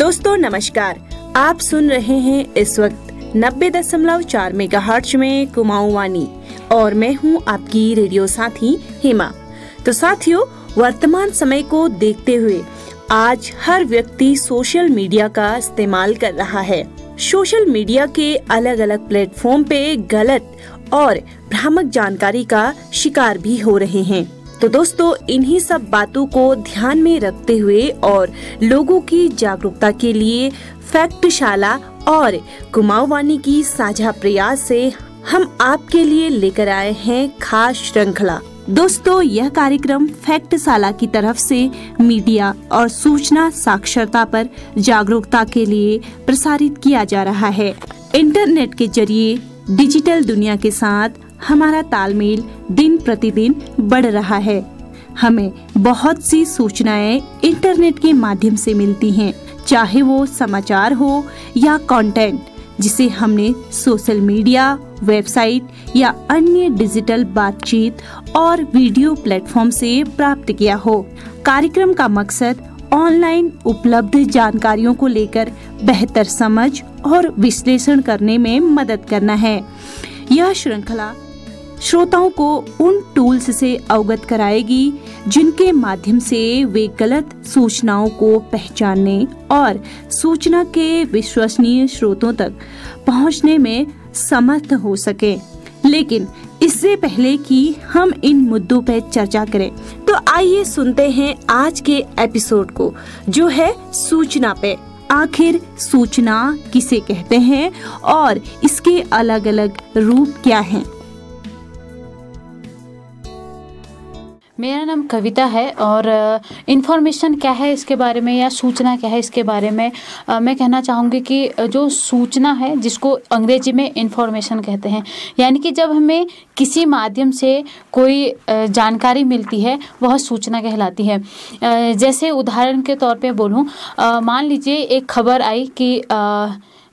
दोस्तों, नमस्कार। आप सुन रहे हैं इस वक्त नब्बे दशमलव चार मेगा में कुमाऊं वानी और मैं हूँ आपकी रेडियो साथी हेमा। तो साथियों, वर्तमान समय को देखते हुए आज हर व्यक्ति सोशल मीडिया का इस्तेमाल कर रहा है। सोशल मीडिया के अलग अलग प्लेटफॉर्म पे गलत और भ्रामक जानकारी का शिकार भी हो रहे हैं। तो दोस्तों, इन्हीं सब बातों को ध्यान में रखते हुए और लोगों की जागरूकता के लिए फैक्टशाला और कुमाऊवानी की साझा प्रयास से हम आपके लिए लेकर आए हैं खास श्रृंखला। दोस्तों, यह कार्यक्रम फैक्टशाला की तरफ़ से मीडिया और सूचना साक्षरता पर जागरूकता के लिए प्रसारित किया जा रहा है। इंटरनेट के ज़रिए डिजिटल दुनिया के साथ हमारा तालमेल दिन प्रतिदिन बढ़ रहा है। हमें बहुत सी सूचनाएँ इंटरनेट के माध्यम से मिलती हैं, चाहे वो समाचार हो या कंटेंट जिसे हमने सोशल मीडिया वेबसाइट या अन्य डिजिटल बातचीत और वीडियो प्लेटफॉर्म से प्राप्त किया हो। कार्यक्रम का मकसद ऑनलाइन उपलब्ध जानकारियों को लेकर बेहतर समझ और विश्लेषण करने में मदद करना है। यह श्रृंखला श्रोताओं को उन टूल्स से अवगत कराएगी, जिनके माध्यम से वे गलत सूचनाओं को पहचानने और सूचना के विश्वसनीय स्रोतों तक पहुँचने में समर्थ हो सके लेकिन इससे पहले कि हम इन मुद्दों पर चर्चा करें तो आइए सुनते हैं आज के एपिसोड को, जो है सूचना पे आखिर सूचना किसे कहते हैं और इसके अलग अलग रूप क्या हैं? मेरा नाम कविता है और इन्फॉर्मेशन क्या है इसके बारे में या सूचना क्या है इसके बारे में आ, मैं कहना चाहूँगी कि जो सूचना है जिसको अंग्रेज़ी में इन्फॉर्मेशन कहते हैं यानी कि जब हमें किसी माध्यम से कोई जानकारी मिलती है वह सूचना कहलाती है। जैसे उदाहरण के तौर पे बोलूँ मान लीजिए एक खबर आई कि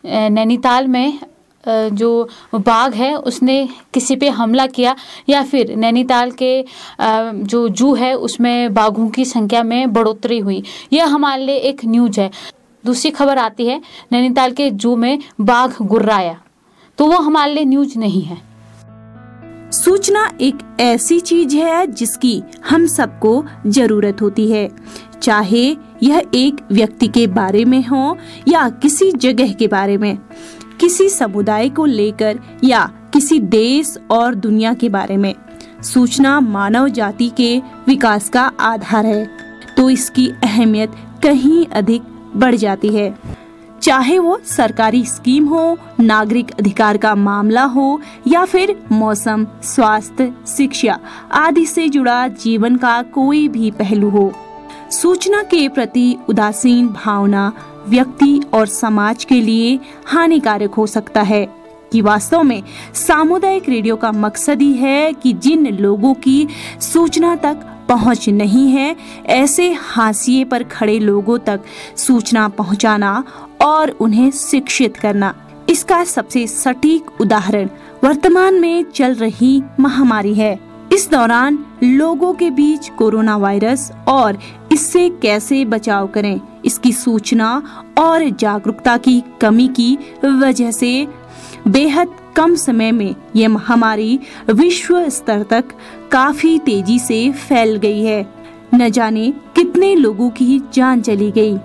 नैनीताल में जो बाघ है, उसने किसी पे हमला किया या फिर नैनीताल के जो जू है, उसमें बाघों की संख्या में बढ़ोतरी हुई। यह हमारे लिए एक न्यूज़ है। दूसरी खबर आती है, नैनीताल के जू में बाघ गुर्राया। तो वो हमारे लिए न्यूज़ नहीं है। सूचना एक ऐसी चीज़ है जिसकी हम सबको ज़रूरत होती है। चाहे यह एक व्यक्ति के बारे में हो या किसी जगह के बारे में किसी समुदाय को लेकर या किसी देश और दुनिया के बारे में। सूचना मानव जाति के विकास का आधार है तो इसकी अहमियत कहीं अधिक बढ़ जाती है। चाहे वो सरकारी स्कीम हो, नागरिक अधिकार का मामला हो, या फिर मौसम, स्वास्थ्य, शिक्षा आदि से जुड़ा जीवन का कोई भी पहलू हो। सूचना के प्रति उदासीन भावना व्यक्ति और समाज के लिए हानिकारक हो सकता है, कि वास्तव में सामुदायिक रेडियो का मकसद ही है कि जिन लोगों की सूचना तक पहुँच नहीं है, ऐसे हाशिए पर खड़े लोगों तक सूचना पहुंचाना और उन्हें शिक्षित करना। इसका सबसे सटीक उदाहरण वर्तमान में चल रही महामारी है। इस दौरान लोगों के बीच कोरोना वायरस और इससे कैसे बचाव करें इसकी सूचना और जागरूकता की कमी की वजह से बेहद कम समय में ये महामारी विश्व स्तर तक काफ़ी तेज़ी से फैल गई है। न जाने कितने लोगों की जान चली गई।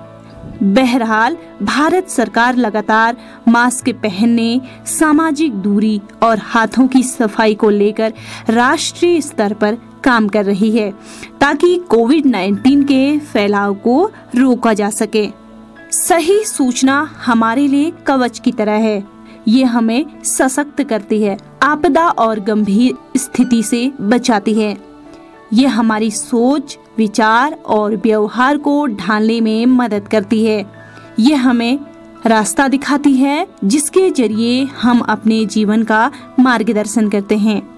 बहरहाल, भारत सरकार लगातार मास्क पहनने, सामाजिक दूरी और हाथों की सफ़ाई को लेकर राष्ट्रीय स्तर पर काम कर रही है, ताकि कोविड 19 के फैलाव को रोका जा सके। सही सूचना हमारे लिए कवच की तरह है। ये हमें सशक्त करती है, आपदा और गंभीर स्थिति से बचाती है। ये हमारी सोच, विचार और व्यवहार को ढालने में मदद करती है। ये हमें रास्ता दिखाती है जिसके ज़रिए हम अपने जीवन का मार्गदर्शन करते हैं।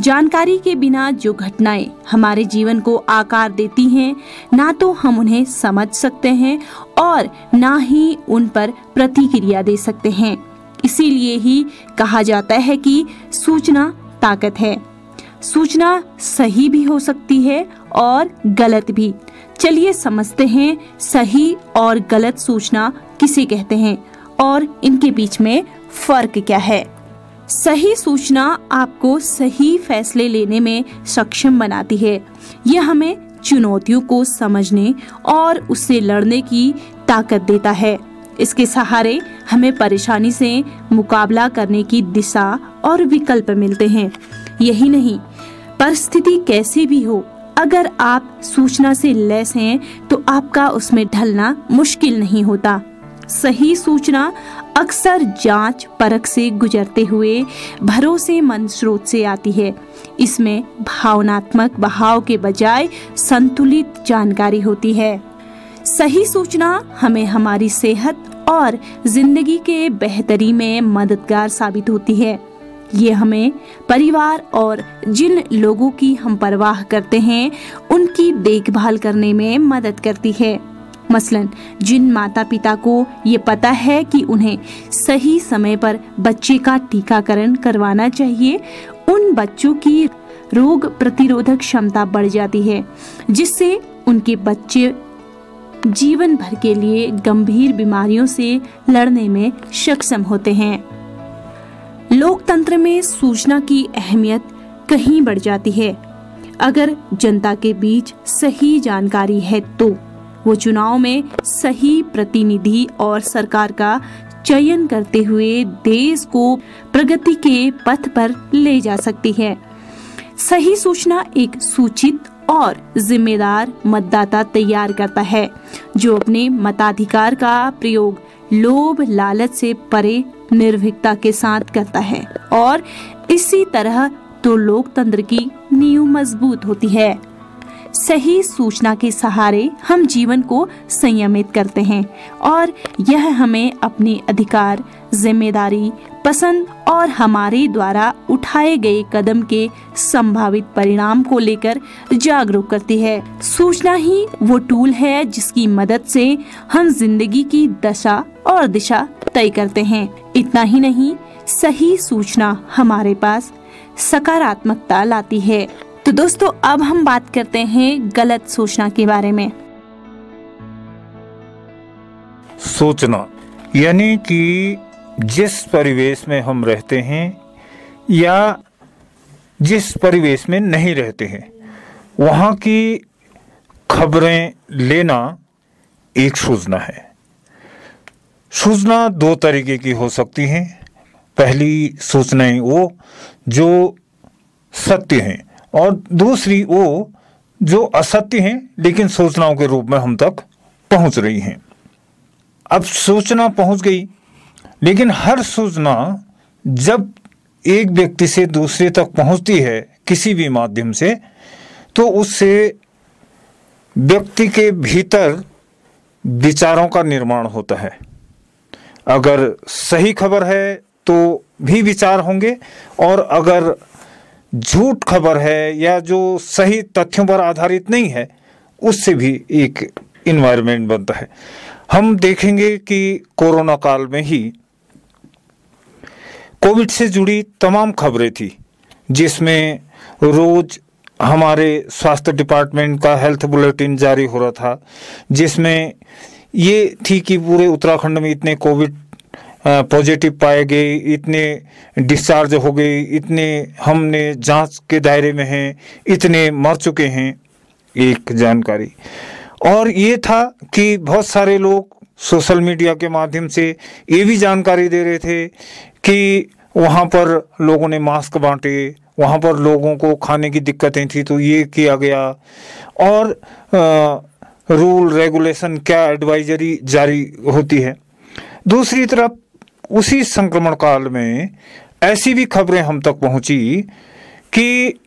जानकारी के बिना जो घटनाएँ हमारे जीवन को आकार देती हैं, ना तो हम उन्हें समझ सकते हैं और ना ही उन पर प्रतिक्रिया दे सकते हैं। इसीलिए ही कहा जाता है कि सूचना ताकत है। सूचना सही भी हो सकती है और गलत भी। चलिए समझते हैं, सही और गलत सूचना किसे कहते हैं और इनके बीच में फ़र्क क्या है। सही सूचना आपको सही फैसले लेने में सक्षम बनाती है। यह हमें चुनौतियों को समझने और उससे लड़ने की ताकत देता है। इसके सहारे हमें परेशानी से मुकाबला करने की दिशा और विकल्प मिलते हैं। यही नहीं परिस्थिति कैसी भी हो, अगर आप सूचना से लैस हैं तो आपका उसमें ढलना मुश्किल नहीं होता। सही सूचना अक्सर जाँच परख से गुजरते हुए भरोसेमंद स्रोत से आती है। इसमें भावनात्मक बहाव के बजाय संतुलित जानकारी होती है। सही सूचना हमें हमारी सेहत और ज़िंदगी के बेहतरी में मददगार साबित होती है। ये हमें परिवार और जिन लोगों की हम परवाह करते हैं, उनकी देखभाल करने में मदद करती है। मसलन, जिन माता पिता को ये पता है कि उन्हें सही समय पर बच्चे का टीकाकरण करवाना चाहिए, उन बच्चों की रोग प्रतिरोधक क्षमता बढ़ जाती है, जिससे उनके बच्चे जीवन भर के लिए गंभीर बीमारियों से लड़ने में सक्षम होते हैं। लोकतंत्र में सूचना की अहमियत कहीं बढ़ जाती है। अगर जनता के बीच सही जानकारी है तो वो चुनाव में सही प्रतिनिधि और सरकार का चयन करते हुए देश को प्रगति के पथ पर ले जा सकती है। सही सूचना एक सूचित और जिम्मेदार मतदाता तैयार करता है, जो अपने मताधिकार का प्रयोग लोभ, लालच से परे निर्भीकता के साथ करता है। और इसी तरह तो लोकतंत्र की नींव मज़बूत होती है। सही सूचना के सहारे हम जीवन को संयमित करते हैं और यह हमें अपने अधिकार, ज़िम्मेदारी, पसंद और हमारे द्वारा उठाए गए कदम के संभावित परिणाम को लेकर जागरूक करती है। सूचना ही वो टूल है जिसकी मदद से हम ज़िंदगी की दशा और दिशा तय करते हैं। इतना ही नहीं, सही सूचना हमारे पास सकारात्मकता लाती है। तो दोस्तों, अब हम बात करते हैं गलत सूचना के बारे में। सूचना, यानी कि जिस परिवेश में हम रहते हैं या जिस परिवेश में नहीं रहते हैं, वहाँ की खबरें लेना एक सूचना है। सूचना दो तरीके की हो सकती हैं। पहली सूचनाएँ वो, जो सत्य हैं। और दूसरी वो जो असत्य हैं, लेकिन सूचनाओं के रूप में हम तक पहुँच रही हैं। अब सूचना पहुँच गई, लेकिन हर सूचना जब एक व्यक्ति से दूसरे तक पहुँचती है किसी भी माध्यम से तो उससे व्यक्ति के भीतर विचारों का निर्माण होता है। अगर सही खबर है तो भी विचार होंगे, और अगर झूठ खबर है या जो सही तथ्यों पर आधारित नहीं है, उससे भी एक इन्वायरमेंट बनता है। हम देखेंगे कि कोरोना काल में ही कोविड से जुड़ी तमाम खबरें थी, जिसमें रोज हमारे स्वास्थ्य डिपार्टमेंट का हेल्थ बुलेटिन जारी हो रहा था, जिसमें ये थी कि पूरे उत्तराखंड में इतने कोविड पॉजिटिव पाए गए इतने डिस्चार्ज हो गए इतने हमने जाँच के दायरे में हैं इतने मर चुके हैं एक जानकारी। और ये था कि बहुत सारे लोग सोशल मीडिया के माध्यम से ये भी जानकारी दे रहे थे कि वहाँ पर लोगों ने मास्क बांटे वहाँ पर लोगों को खाने की दिक्कतें थी तो ये किया गया। और आ, रूल रेगुलेशन क्या एडवाइजरी जारी होती है। दूसरी तरफ़ उसी संक्रमण काल में ऐसी भी खबरें हम तक पहुँची कि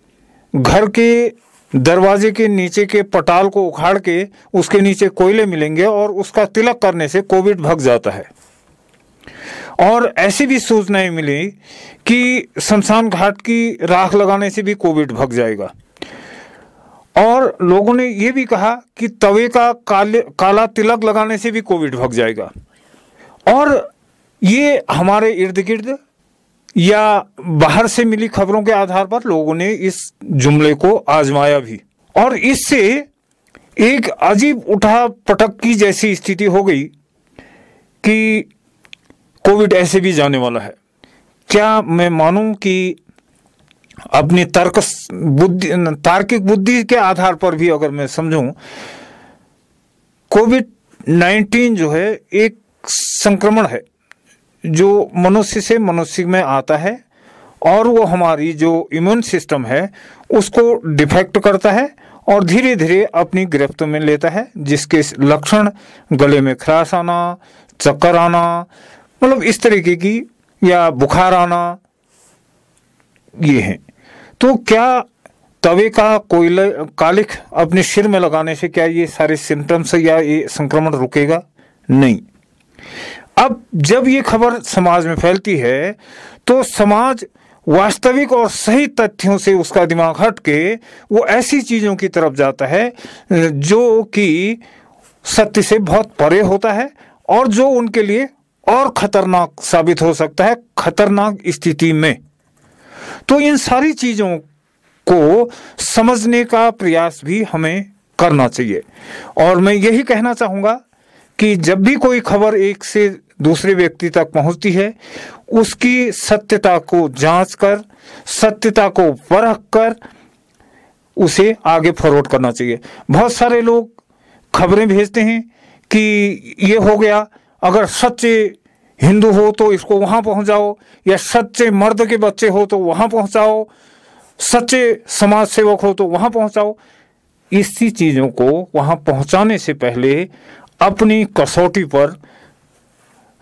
घर के दरवाजे के नीचे के पटाल को उखाड़ के उसके नीचे कोयले मिलेंगे और उसका तिलक करने से कोविड भग जाता है। और ऐसी भी सूचनाएँ मिली कि शमशान घाट की राख लगाने से भी कोविड भग जाएगा। और लोगों ने ये भी कहा कि तवे का काले, काला तिलक लगाने से भी कोविड भग जाएगा। और ये हमारे इर्द गिर्द या बाहर से मिली खबरों के आधार पर लोगों ने इस जुमले को आजमाया भी। और इससे एक अजीब उठा पटक की जैसी स्थिति हो गई कि कोविड ऐसे भी जाने वाला है। क्या मैं मानूं कि अपनी तर्क बुद्धि तार्किक बुद्धि के आधार पर भी अगर मैं समझूं, कोविड नाइन्टीन जो है एक संक्रमण है। जो मनुष्य से मनुष्य में आता है और वो हमारी जो इम्यून सिस्टम है, उसको डिफेक्ट करता है और धीरे धीरे अपनी गिरफ्त में लेता है, जिसके लक्षण गले में खराश आना, चक्कर आना मतलब इस तरीके की, या बुखार आना, ये है। तो क्या तवे का कोयला, कालिख अपने सिर में लगाने से क्या ये सारे सिम्टम्स या ये संक्रमण रुकेगा? नहीं। अब जब ये खबर समाज में फैलती है तो समाज वास्तविक और सही तथ्यों से उसका दिमाग हट के वो ऐसी चीज़ों की तरफ़ जाता है, जो कि सत्य से बहुत परे होता है और जो उनके लिए और खतरनाक साबित हो सकता है खतरनाक स्थिति में। तो इन सारी चीज़ों को समझने का प्रयास भी हमें करना चाहिए। और मैं यही कहना चाहूँगा कि जब भी कोई खबर एक से दूसरे व्यक्ति तक पहुँचती है, उसकी सत्यता को जाँच कर सत्यता को परख कर उसे आगे फॉरवर्ड करना चाहिए। बहुत सारे लोग खबरें भेजते हैं कि ये हो गया, अगर सच्चे हिंदू हो तो इसको वहाँ पहुंचाओ, या सच्चे मर्द के बच्चे हो तो वहाँ पहुंचाओ, सच्चे समाज सेवक हो तो वहाँ पहुंचाओ। इसी चीज़ों को वहाँ पहुँचाने से पहले अपनी कसौटी पर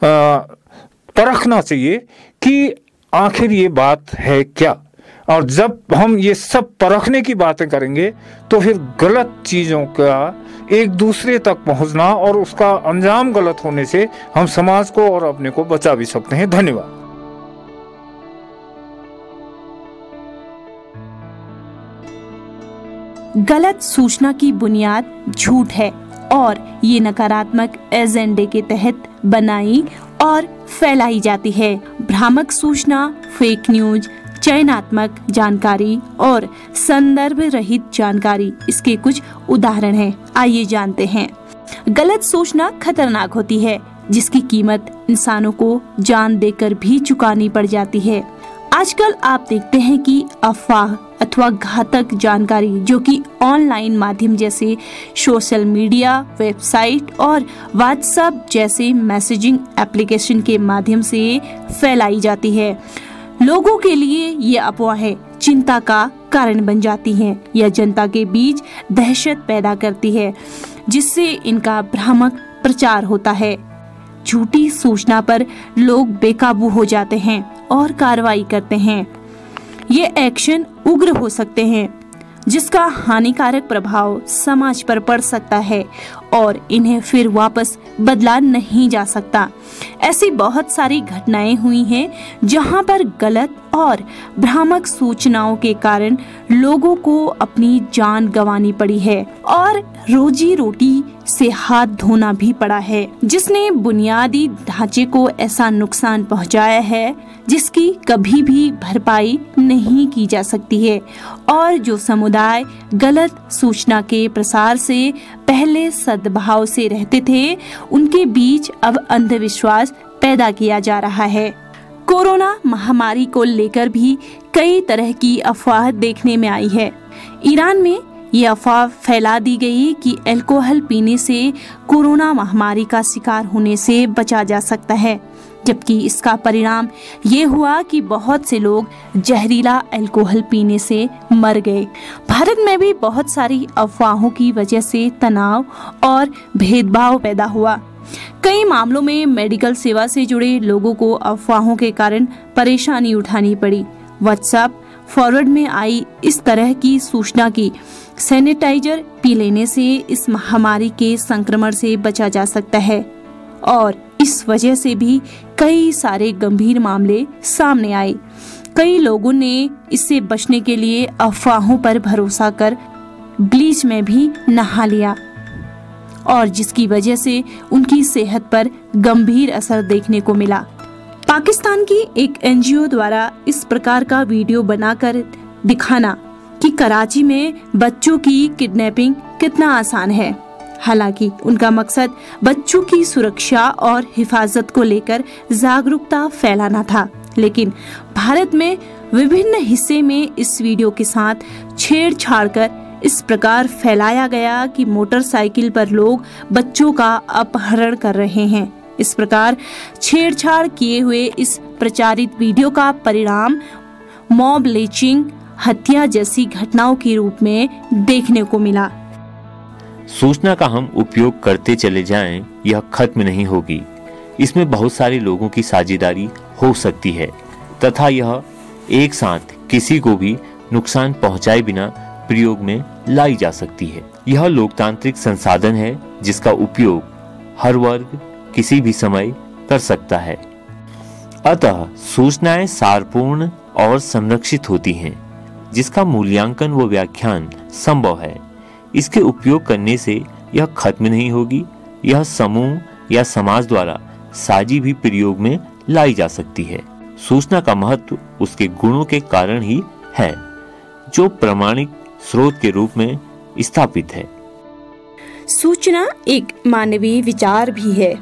परखना चाहिए कि आखिर ये बात है क्या? और जब हम ये सब परखने की बातें करेंगे तो फिर गलत चीज़ों का एक दूसरे तक पहुँचना और उसका अंजाम गलत होने से हम समाज को और अपने को बचा भी सकते हैं। धन्यवाद। गलत सूचना की बुनियाद झूठ है। और ये नकारात्मक एजेंडे के तहत बनाई और फैलाई जाती है। भ्रामक सूचना फेक न्यूज़ चयनात्मक जानकारी और संदर्भ रहित जानकारी। इसके कुछ उदाहरण हैं। आइए जानते हैं। गलत सूचना खतरनाक होती है, जिसकी कीमत इंसानों को जान देकर भी चुकानी पड़ जाती है। आजकल आप देखते हैं कि अफवाह अथवा घातक जानकारी जो कि ऑनलाइन माध्यम जैसे सोशल मीडिया, वेबसाइट और व्हाट्सएप जैसे मैसेजिंग एप्लीकेशन के माध्यम से फैलाई जाती है। लोगों के लिए ये अफवाहें चिंता का कारण बन जाती हैं। या जनता के बीच दहशत पैदा करती है, जिससे इनका भ्रामक प्रचार होता है। झूठी सूचना पर लोग बेकाबू हो जाते हैं और कार्रवाई करते हैं। ये एक्शन उग्र हो सकते हैं जिसका हानिकारक प्रभाव समाज पर पड़ सकता है और इन्हें फिर वापस बदला नहीं जा सकता। ऐसी बहुत सारी घटनाएँ हुई हैं जहाँ पर गलत और भ्रामक सूचनाओं के कारण लोगों को अपनी जान गंवानी पड़ी है और रोजी रोटी से हाथ धोना भी पड़ा है, जिसने बुनियादी ढांचे को ऐसा नुकसान पहुँचाया है, जिसकी कभी भी भरपाई नहीं की जा सकती है। और जो समुदाय गलत सूचना के प्रसार से पहले सद्भाव से रहते थे, उनके बीच अब अंधविश्वास पैदा किया जा रहा है। कोरोना महामारी को लेकर भी कई तरह की अफवाह देखने में आई है। ईरान में ये अफवाह फैला दी गई कि अल्कोहल पीने से कोरोना महामारी का शिकार होने से बचा जा सकता है। जबकि इसका परिणाम ये हुआ कि बहुत से लोग जहरीला अल्कोहल पीने से मर गए। भारत में भी बहुत सारी अफवाहों की वजह से तनाव और भेदभाव पैदा हुआ। कई मामलों में मेडिकल सेवा से जुड़े लोगों को अफवाहों के कारण परेशानी उठानी पड़ी। व्हाट्सएप फॉरवर्ड में आई इस तरह की सूचना की सैनिटाइजर पी लेने से इस महामारी के संक्रमण से बचा जा सकता है और इस वजह से भी कई सारे गंभीर मामले सामने आए। कई लोगों ने इससे बचने के लिए अफवाहों पर भरोसा कर ब्लीच में भी नहा लिया और जिसकी वजह से उनकी सेहत पर गंभीर असर देखने को मिला। पाकिस्तान की एक एनजीओ द्वारा इस प्रकार का वीडियो बनाकर दिखाना कि कराची में बच्चों की किडनैपिंग कितना आसान है। हालाँकि उनका मकसद बच्चों की सुरक्षा और हिफाजत को लेकर जागरूकता फैलाना था। लेकिन भारत में विभिन्न हिस्से में इस वीडियो के साथ छेड़छाड़ कर इस प्रकार फैलाया गया कि मोटरसाइकिल पर लोग बच्चों का अपहरण कर रहे हैं। इस प्रकार छेड़छाड़ किए हुए इस प्रचारित वीडियो का परिणाम मॉब लीचिंग, हत्या जैसी घटनाओं के रूप में देखने को मिला। सूचना का हम उपयोग करते चले जाएँ, यह खत्म नहीं होगी। इसमें बहुत सारे लोगों की साझेदारी हो सकती है तथा यह एक साथ किसी को भी नुकसान पहुँचाए बिना प्रयोग में लाई जा सकती है। यह लोकतांत्रिक संसाधन है जिसका उपयोग हर वर्ग किसी भी समय कर सकता है। अतः सूचनाएँ सारपूर्ण और संरक्षित होती हैं जिसका मूल्यांकन व व्याख्यान संभव है। इसके उपयोग करने से यह खत्म नहीं होगी। यह समूह या समाज द्वारा साजी भी प्रयोग में लाई जा सकती है। सूचना का महत्व उसके गुणों के कारण ही है, जो प्रमाणिक स्रोत के रूप में स्थापित है। सूचना एक मानवीय विचार भी है।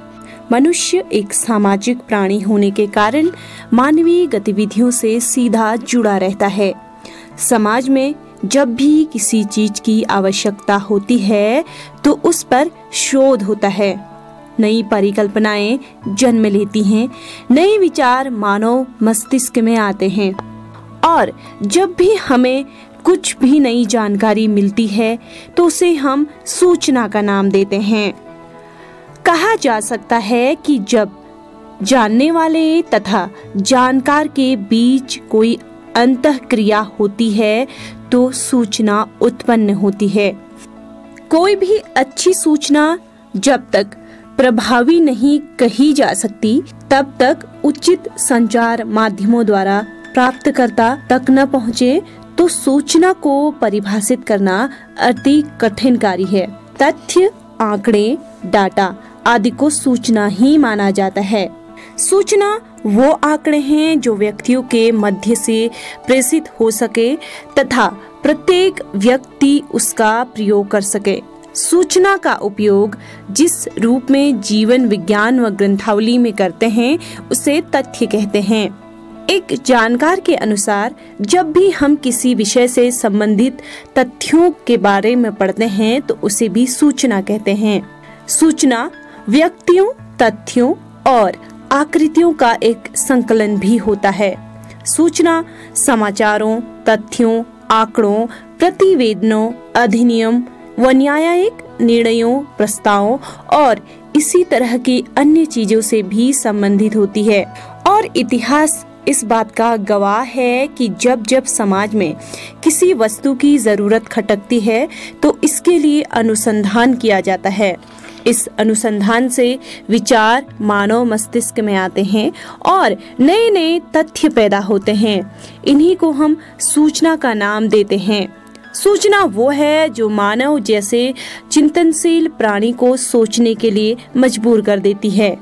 मनुष्य एक सामाजिक प्राणी होने के कारण मानवीय गतिविधियों से सीधा जुड़ा रहता है। समाज में जब भी किसी चीज़ की आवश्यकता होती है तो उस पर शोध होता है। नई परिकल्पनाएँ जन्म लेती हैं, नए विचार मानव मस्तिष्क में आते हैं। और जब भी हमें कुछ भी नई जानकारी मिलती है तो उसे हम सूचना का नाम देते हैं। कहा जा सकता है कि जब जानने वाले तथा जानकार के बीच कोई अंत क्रिया होती है तो सूचना उत्पन्न होती है। कोई भी अच्छी सूचना जब तक प्रभावी नहीं कही जा सकती, तब तक उचित संचार माध्यमों द्वारा प्राप्तकर्ता तक न पहुँचे तो सूचना को परिभाषित करना अति कठिन कार्य है। तथ्य, आंकड़े, डाटा आदि को सूचना ही माना जाता है। सूचना वो आंकड़े हैं जो व्यक्तियों के मध्य से प्रेषित हो सके तथा प्रत्येक व्यक्ति उसका प्रयोग कर सके। सूचना का उपयोग जिस रूप में जीवन विज्ञान व ग्रंथावली में करते हैं, उसे तथ्य कहते हैं। एक जानकार के अनुसार, जब भी हम किसी विषय से संबंधित तथ्यों के बारे में पढ़ते हैं तो उसे भी सूचना कहते हैं। सूचना व्यक्तियों, तथ्यों और आकृतियों का एक संकलन भी होता है। सूचना, समाचारों, तथ्यों, आंकड़ों, प्रतिवेदनों, अधिनियम व न्यायिक निर्णयों, प्रस्तावों और इसी तरह की अन्य चीज़ों से भी संबंधित होती है। और इतिहास इस बात का गवाह है कि जब जब समाज में किसी वस्तु की ज़रूरत खटकती है तो इसके लिए अनुसंधान किया जाता है। इस अनुसंधान से विचार मानव मस्तिष्क में आते हैं और नए नए तथ्य पैदा होते हैं। इन्हीं को हम सूचना का नाम देते हैं। सूचना वो है जो मानव जैसे चिंतनशील प्राणी को सोचने के लिए मजबूर कर देती है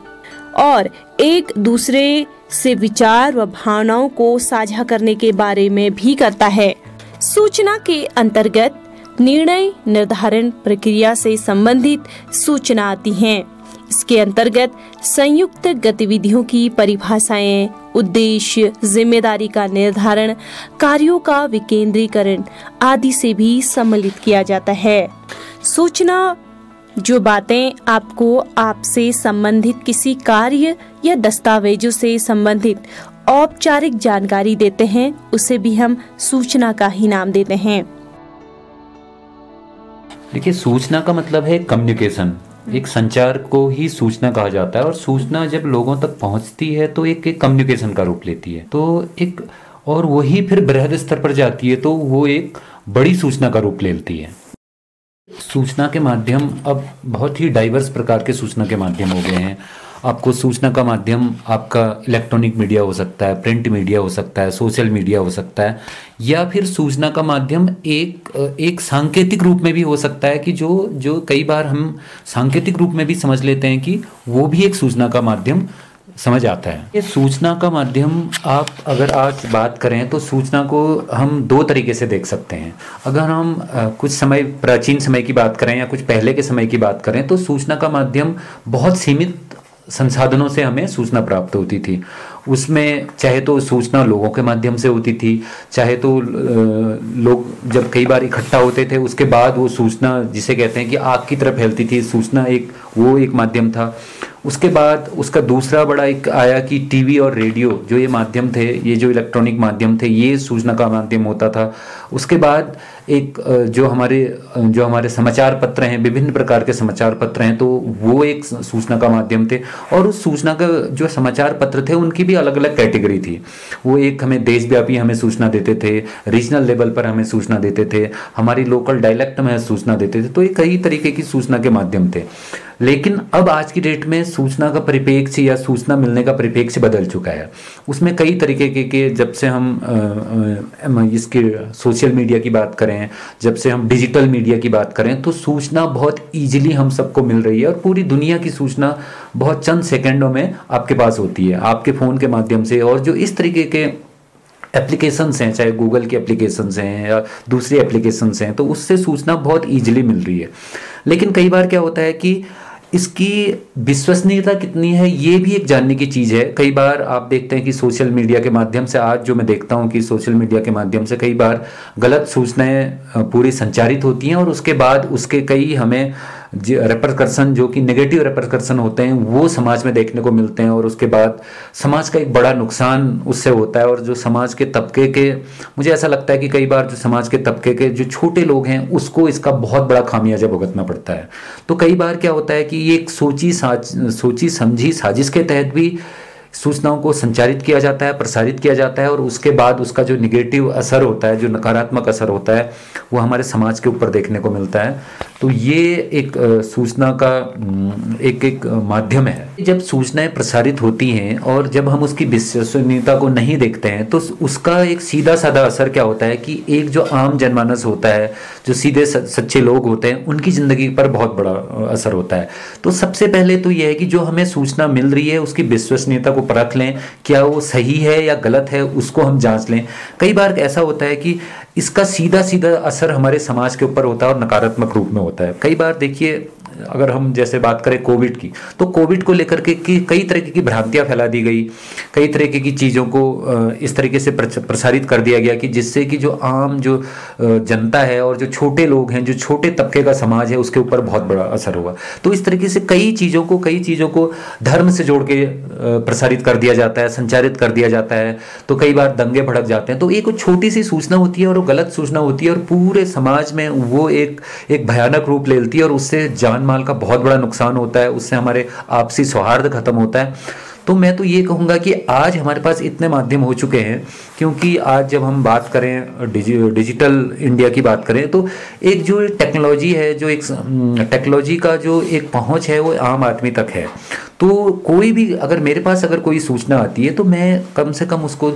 और एक दूसरे से विचार व भावनाओं को साझा करने के बारे में भी करता है। सूचना के अंतर्गत निर्णय, निर्धारण प्रक्रिया से संबंधित सूचना आती हैं। इसके अंतर्गत संयुक्त गतिविधियों की परिभाषाएँ, उद्देश्य, ज़िम्मेदारी का निर्धारण, कार्यों का विकेंद्रीकरण आदि से भी सम्मिलित किया जाता है सूचना, जो बातें आपको आपसे संबंधित किसी कार्य या दस्तावेजों से संबंधित औपचारिक जानकारी देते हैं, उसे भी हम सूचना का ही नाम देते हैं देखिए सूचना का मतलब है कम्युनिकेशन एक संचार को ही सूचना कहा जाता है और सूचना जब लोगों तक पहुँचती है तो एक, एक कम्युनिकेशन का रूप लेती है। तो एक और वही फिर बृहद स्तर पर जाती है तो वो एक बड़ी सूचना का रूप लेती है। सूचना के माध्यम अब बहुत ही डाइवर्स प्रकार के सूचना के माध्यम हो गए हैं। आपको सूचना का माध्यम आपका इलेक्ट्रॉनिक मीडिया हो सकता है प्रिंट मीडिया हो सकता है सोशल मीडिया हो सकता है, या फिर सूचना का माध्यम एक एक सांकेतिक रूप में भी हो सकता है कि जो जो कई बार हम सांकेतिक रूप में भी समझ लेते हैं कि वो भी एक सूचना का माध्यम समझ आता है। ये सूचना का माध्यम आप अगर आज बात करें तो सूचना को हम दो तरीके से देख सकते हैं। अगर हम कुछ समय, प्राचीन समय की बात करें या कुछ पहले के समय की बात करें तो सूचना का माध्यम बहुत सीमित संसाधनों से हमें सूचना प्राप्त होती थी। उसमें चाहे तो सूचना लोगों के माध्यम से होती थी, चाहे तो लोग जब कई बार इकट्ठा होते थे, उसके बाद वो सूचना जिसे कहते हैं कि आग की तरह फैलती थी, सूचना एक, वो एक माध्यम था। उसके बाद उसका दूसरा बड़ा एक आया कि टीवी और रेडियो, जो ये माध्यम थे, ये जो इलेक्ट्रॉनिक माध्यम थे, ये सूचना का माध्यम होता था। उसके बाद एक जो हमारे जो हमारे समाचार पत्र हैं, विभिन्न प्रकार के समाचार पत्र हैं तो वो एक सूचना का माध्यम थे। और उस सूचना का जो समाचार पत्र थे, उनकी भी अलग अलग कैटेगरी थी। वो एक हमें देशव्यापी हमें सूचना देते थे रीजनल लेवल पर हमें सूचना देते थे, हमारी लोकल डायलेक्ट में सूचना देते थे तो ये कई तरीके की सूचना के माध्यम थे। लेकिन अब आज की डेट में सूचना का परिपेक्ष या सूचना मिलने का परिपेक्ष बदल चुका है। उसमें कई तरीके के, के जब से हम इसके सोशल मीडिया की बात करें जब से हम डिजिटल मीडिया की बात करें तो सूचना बहुत ईजिली हम सबको मिल रही है और पूरी दुनिया की सूचना बहुत चंद सेकेंडों में आपके पास होती है आपके फ़ोन के माध्यम से। और जो इस तरीके के एप्लीकेशंस हैं चाहे गूगल के एप्लीकेशंस हैं या दूसरी एप्लीकेशंस हैं तो उससे सूचना बहुत ईजिली मिल रही है। लेकिन कई बार क्या होता है कि इसकी विश्वसनीयता कितनी है, ये भी एक जानने की चीज़ है। कई बार आप देखते हैं कि सोशल मीडिया के माध्यम से, आज जो मैं देखता हूँ कि सोशल मीडिया के माध्यम से कई बार गलत सूचनाएँ पूरी संचारित होती हैं और उसके बाद उसके कई हमें रेपरकर्सन जो कि नेगेटिव रेपरकर्सन होते हैं, वो समाज में देखने को मिलते हैं और उसके बाद समाज का एक बड़ा नुकसान उससे होता है और जो समाज के तबके के, मुझे ऐसा लगता है कि कई बार जो समाज के तबके के जो छोटे लोग हैं, उसको इसका बहुत बड़ा खामियाजा भुगतना पड़ता है। तो कई बार क्या होता है कि ये एक सोची साज, सोची समझी साजिश के तहत भी सूचनाओं को संचारित किया जाता है, प्रसारित किया जाता है और उसके बाद उसका जो निगेटिव असर होता है, जो नकारात्मक असर होता है, वो हमारे समाज के ऊपर देखने को मिलता है। तो ये एक सूचना का एक एक माध्यम है। जब सूचनाएँ प्रसारित होती हैं और जब हम उसकी विश्वसनीयता को नहीं देखते हैं तो उसका एक सीधा साधा असर क्या होता है कि एक जो आम जनमानस होता है, जो सीधे सच्चे लोग होते हैं, उनकी ज़िंदगी पर बहुत बड़ा असर होता है। तो सबसे पहले तो यह है कि जो हमें सूचना मिल रही है, उसकी विश्वसनीयता को परख लें, क्या वो सही है या गलत है, उसको हम जाँच लें। कई बार ऐसा होता है कि इसका सीधा सीधा असर हमारे समाज के ऊपर होता है और नकारात्मक रूप में होता है। कई बार देखिए अगर हम जैसे बात करें कोविड की तो कोविड को लेकर के कई तरीके की भ्रांतियाँ फैला दी गई, कई तरीके की चीज़ों को इस तरीके से प्रसारित कर दिया गया कि जिससे कि जो आम जो जनता है और जो छोटे लोग हैं, जो छोटे तबके का समाज है, उसके ऊपर बहुत बड़ा असर हुआ। तो इस तरीके से कई चीज़ों को, कई चीज़ों को धर्म से जोड़ के प्रसारित कर दिया जाता है, संचारित कर दिया जाता है तो कई बार दंगे भड़क जाते हैं। तो एक छोटी सी सूचना होती है और गलत सूचना होती है और पूरे समाज में वो एक एक भयानक रूप ले लेती है और उससे जान माल का बहुत बड़ा नुकसान होता है उससे हमारे आपसी सौहार्द खत्म होता है। तो मैं तो ये कहूँगा कि आज हमारे पास इतने माध्यम हो चुके हैं क्योंकि आज जब हम बात करें डिजि, डिजिटल इंडिया की बात करें तो एक जो टेक्नोलॉजी है जो एक टेक्नोलॉजी का जो एक पहुँच है वो आम आदमी तक है। तो कोई भी, अगर मेरे पास अगर कोई सूचना आती है तो मैं कम से कम उसको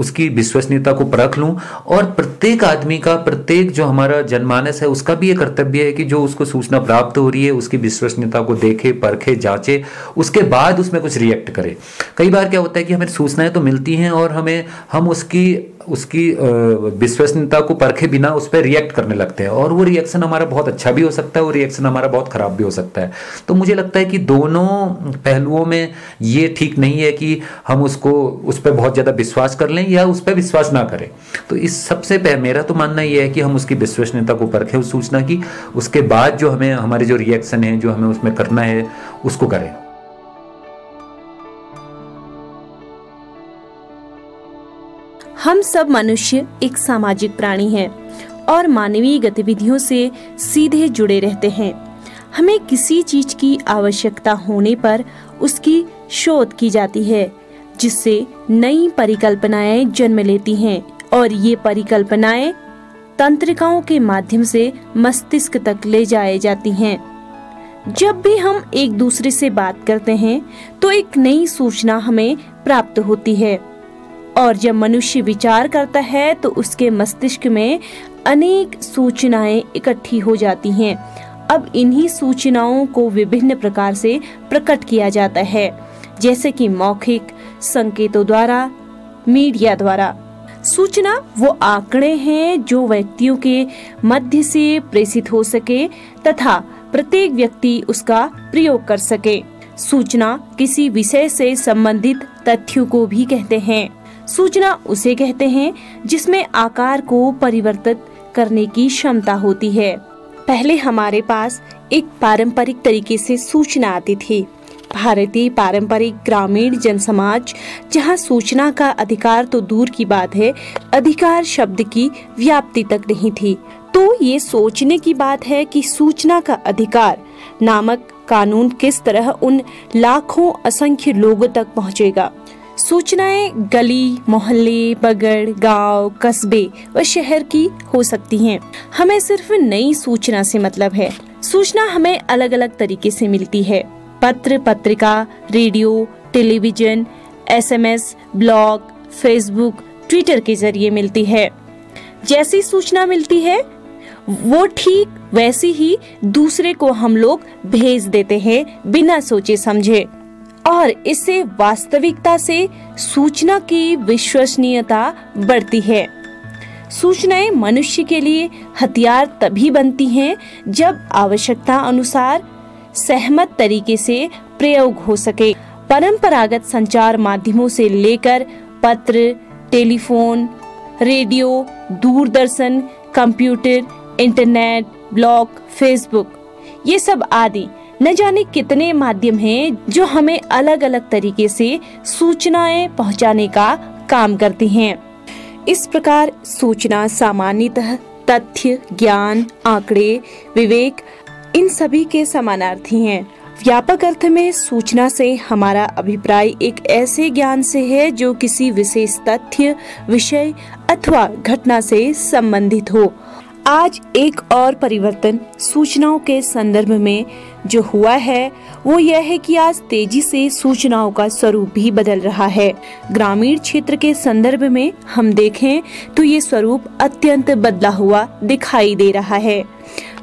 उसकी विश्वसनीयता को परख लूँ। और प्रत्येक आदमी का, प्रत्येक जो हमारा जनमानस है, उसका भी ये कर्तव्य है कि जो उसको सूचना प्राप्त हो रही है, उसकी विश्वसनीयता को देखे, परखे, जांचे, उसके बाद उसमें कुछ रिएक्ट करे। कई बार क्या होता है कि हमें सूचनाएँ तो मिलती हैं और हमें, हम उसकी उसकी विश्वसनीयता को परखे बिना उस पर रिएक्ट करने लगते हैं। और वो रिएक्शन हमारा बहुत अच्छा भी हो सकता है और रिएक्शन हमारा बहुत खराब भी हो सकता है। तो मुझे लगता है कि दोनों पहलुओं में ये ठीक नहीं है कि हम उसको, उस पर बहुत ज़्यादा विश्वास कर लें या उस पर विश्वास ना करें। तो इस सबसे पहले मेरा तो मानना ये है कि हम उसकी विश्वसनीयता को परखें, उस सूचना की, उसके बाद जो हमें, हमारे जो रिएक्शन है, जो हमें उसमें करना है, उसको करें। हम सब मनुष्य एक सामाजिक प्राणी हैं और मानवीय गतिविधियों से सीधे जुड़े रहते हैं। हमें किसी चीज़ की आवश्यकता होने पर उसकी शोध की जाती है, जिससे नई परिकल्पनाएँ जन्म लेती हैं और ये परिकल्पनाएँ तंत्रिकाओं के माध्यम से मस्तिष्क तक ले जाए जाती हैं। जब भी हम एक दूसरे से बात करते हैं तो एक नई सूचना हमें प्राप्त होती है। और जब मनुष्य विचार करता है तो उसके मस्तिष्क में अनेक सूचनाएँ इकट्ठी हो जाती हैं। अब इन्हीं सूचनाओं को विभिन्न प्रकार से प्रकट किया जाता है, जैसे कि मौखिक, संकेतों द्वारा, मीडिया द्वारा। सूचना वो आंकड़े हैं जो व्यक्तियों के मध्य से प्रेषित हो सके तथा प्रत्येक व्यक्ति उसका प्रयोग कर सके। सूचना किसी विषय से संबंधित तथ्यों को भी कहते हैं। सूचना उसे कहते हैं, जिसमें आकार को परिवर्तित करने की क्षमता होती है। पहले हमारे पास एक पारंपरिक तरीके से सूचना आती थी। भारतीय पारंपरिक ग्रामीण जनसमाज, जहाँ सूचना का अधिकार तो दूर की बात है, अधिकार शब्द की व्याप्ति तक नहीं थी। तो ये सोचने की बात है कि सूचना का अधिकार नामक कानून किस तरह उन लाखों असंख्य लोगों तक पहुंचेगा। सूचनाएँ गली मोहल्ले बगड़ गाँव, कस्बे व शहर की हो सकती हैं। हमें सिर्फ़ नई सूचना से मतलब है। सूचना हमें अलग अलग तरीके से मिलती है। पत्र पत्रिका radio television SMS, blog Facebook Twitter के ज़रिए मिलती है। जैसी सूचना मिलती है वो ठीक वैसी ही दूसरे को हम लोग भेज देते हैं बिना सोचे समझे। और इससे वास्तविकता से सूचना की विश्वसनीयता बढ़ती है। सूचनाएँ मनुष्य के लिए हथियार तभी बनती हैं जब आवश्यकता अनुसार सहमत तरीके से प्रयोग हो सके। परंपरागत संचार माध्यमों से लेकर पत्र, telephone, radio, Doordarshan, computer, internet, blog, Facebook, ये सब आदि न जाने कितने माध्यम हैं जो हमें अलग अलग तरीके से सूचनाएँ पहुँचाने का काम करती हैं। इस प्रकार सूचना सामान्यतः, तथ्य, ज्ञान, आंकड़े, विवेक, इन सभी के समानार्थी हैं। व्यापक अर्थ में सूचना से हमारा अभिप्राय एक ऐसे ज्ञान से है जो किसी विशेष तथ्य, विषय अथवा घटना से संबंधित हो आज एक और परिवर्तन सूचनाओं के संदर्भ में जो हुआ है, वो यह है कि आज तेज़ी से सूचनाओं का स्वरूप भी बदल रहा है ग्रामीण क्षेत्र के संदर्भ में हम देखें तो ये स्वरूप अत्यंत बदला हुआ दिखाई दे रहा है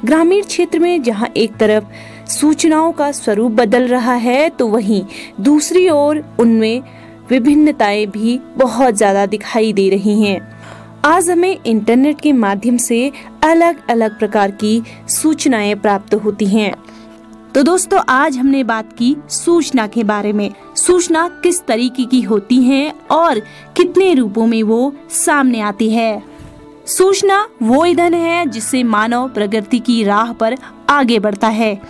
ग्रामीण क्षेत्र में जहाँ एक तरफ़ सूचनाओं का स्वरूप बदल रहा है तो वहीं दूसरी ओर उनमें विभिन्नताएँ भी बहुत ज़्यादा दिखाई दे रही हैं। आज हमें इंटरनेट के माध्यम से अलग अलग प्रकार की सूचनाएँ प्राप्त होती हैं। तो दोस्तों, आज हमने बात की सूचना के बारे में। सूचना किस तरीके की होती है और कितने रूपों में वो सामने आती है। सूचना वो ईंधन है जिससे मानव प्रगति की राह पर आगे बढ़ता है।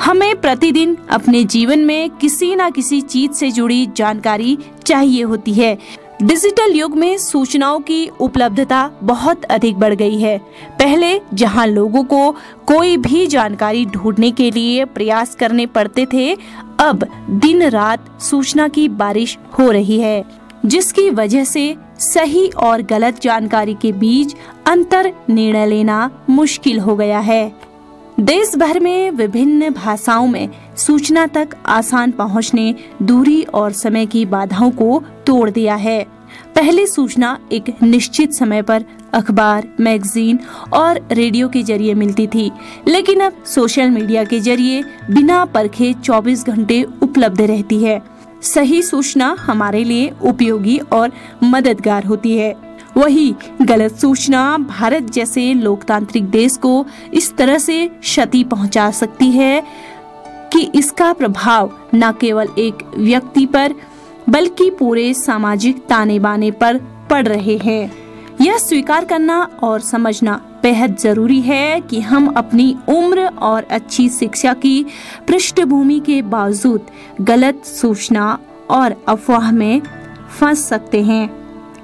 हमें प्रतिदिन अपने जीवन में किसी न किसी चीज़ से जुड़ी जानकारी चाहिए होती है। डिजिटल युग में सूचनाओं की उपलब्धता बहुत अधिक बढ़ गई है। पहले जहाँ लोगों को कोई भी जानकारी ढूँढने के लिए प्रयास करने पड़ते थे, अब दिन रात सूचना की बारिश हो रही है, जिसकी वजह से सही और गलत जानकारी के बीच अंतर निर्णय लेना मुश्किल हो गया है। देश भर में विभिन्न भाषाओं में सूचना तक आसान पहुँचने, दूरी और समय की बाधाओं को तोड़ दिया है। पहले सूचना एक निश्चित समय पर अखबार, मैगजीन और रेडियो के ज़रिए मिलती थी, लेकिन अब सोशल मीडिया के ज़रिए बिना परखे 24 घंटे उपलब्ध रहती है। सही सूचना हमारे लिए उपयोगी और मददगार होती है। वही गलत सूचना भारत जैसे लोकतांत्रिक देश को इस तरह से क्षति पहुँचा सकती है कि इसका प्रभाव न केवल एक व्यक्ति पर, बल्कि पूरे सामाजिक ताने बाने पर पड़ रहे हैं। यह स्वीकार करना और समझना बेहद ज़रूरी है कि हम अपनी उम्र और अच्छी शिक्षा की पृष्ठभूमि के बावजूद गलत सूचना और अफवाह में फंस सकते हैं।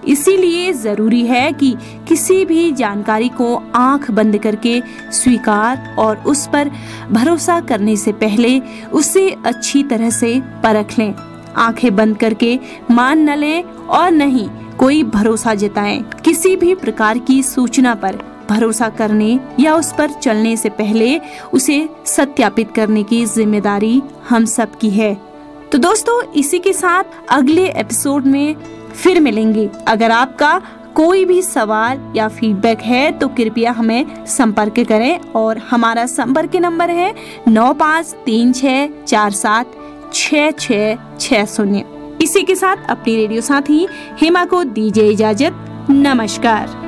इसीलिए ज़रूरी है कि किसी भी जानकारी को आँख बंद करके स्वीकार और उस पर भरोसा करने से पहले उसे अच्छी तरह से परख लें। आँखें बंद करके मान न लें और नहीं कोई भरोसा जताएँ। किसी भी प्रकार की सूचना पर भरोसा करने या उस पर चलने से पहले उसे सत्यापित करने की ज़िम्मेदारी हम सब की है। तो दोस्तों, इसी के साथ अगले एपिसोड में फिर मिलेंगे। अगर आपका कोई भी सवाल या फीडबैक है तो कृपया हमें संपर्क करें और हमारा संपर्क नंबर है नौ पाँच तीन छः चार सात छ छ छ शून्य। इसी के साथ अपनी रेडियो साथी हेमा को दीजिए इजाज़त। नमस्कार।